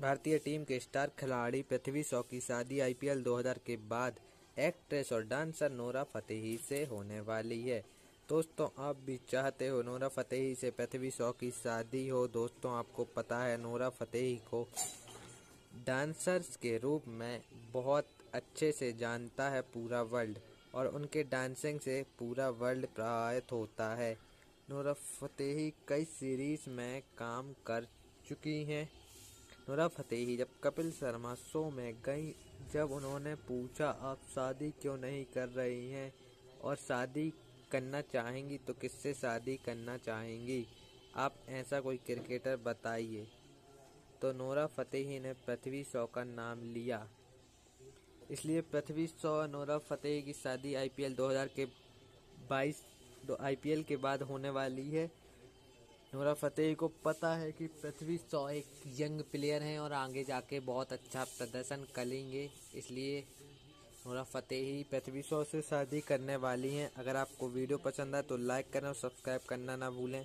भारतीय टीम के स्टार खिलाड़ी पृथ्वी शॉ की शादी आईपीएल 2000 के बाद एक्ट्रेस और डांसर नोरा फतेही से होने वाली है। दोस्तों, आप भी चाहते हो नोरा फतेही से पृथ्वी शॉ की शादी हो? दोस्तों, आपको पता है नोरा फतेही को डांसर्स के रूप में बहुत अच्छे से जानता है पूरा वर्ल्ड और उनके डांसिंग से पूरा वर्ल्ड प्रभावित होता है। नोरा फतेही कई सीरीज़ में काम कर चुकी हैं। नूरा फतेही, जब कपिल शर्मा शो में गई, जब उन्होंने पूछा, आप शादी क्यों नहीं कर रही हैं? और शादी करना चाहेंगी तो किससे शादी करना चाहेंगी? आप ऐसा कोई क्रिकेटर बताइए। तो नोरा फतेही ने पृथ्वी शॉ का नाम लिया। इसलिए पृथ्वी शॉ नोरा फतेही की शादी आईपीएल 2000 के 22 आईपीएल के बाद होने वाली है। नूरा फतेही को पता है कि पृथ्वी सौ एक यंग प्लेयर हैं और आगे जाके बहुत अच्छा प्रदर्शन करेंगे। इसलिए नूरा फतेही पृथ्वी सौ से शादी करने वाली हैं। अगर आपको वीडियो पसंद आए तो लाइक करें और सब्सक्राइब करना ना भूलें।